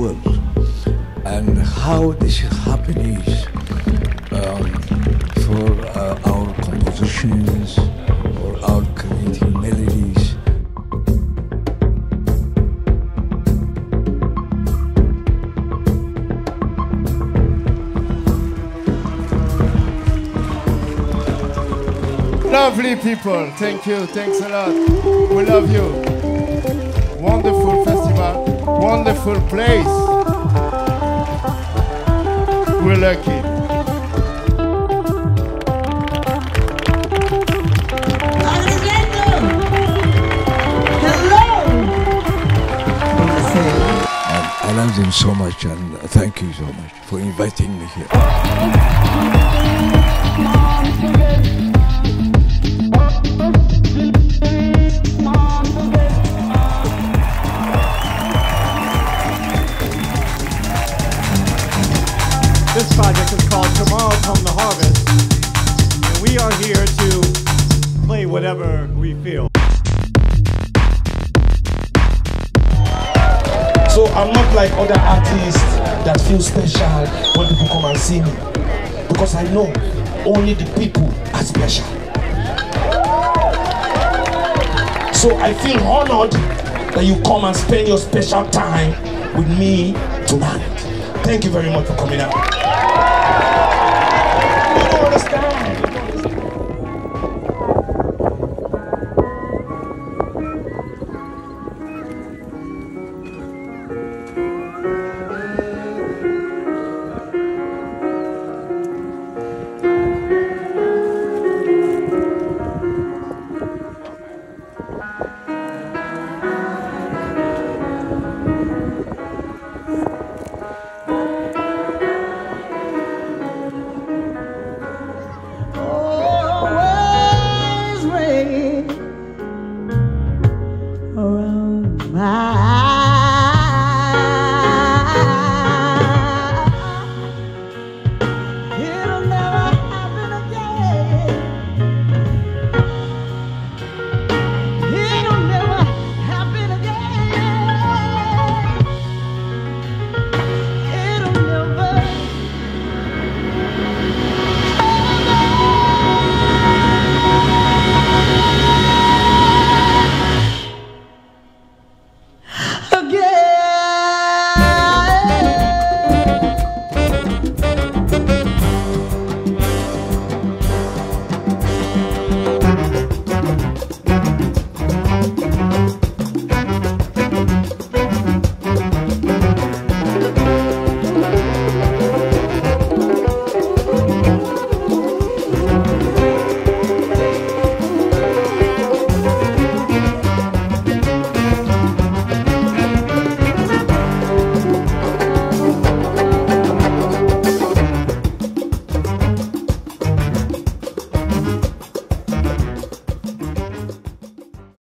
world. And how this is happening is um, for uh, our compositions, for our creating melodies. Lovely people. Thank you. Thanks a lot. We love you. Wonderful festival. Wonderful place. We're lucky. I love them so much and thank you so much for inviting me here. This project is called Tomorrow Come the Harvest. And we are here to play whatever we feel. So I'm not like other artists that feel special when people come and see me. Because I know only the people are special. So I feel honored that you come and spend your special time with me tonight. Thank you very much for coming out.